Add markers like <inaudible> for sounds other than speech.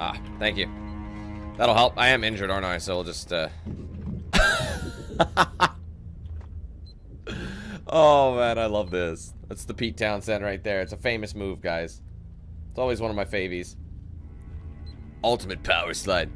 Ah, thank you. That'll help. I am injured, aren't I? So we'll just, uh... <laughs> oh, man, I love this. That's the Pete Townshend right there. It's a famous move, guys. It's always one of my favies. Ultimate power slide.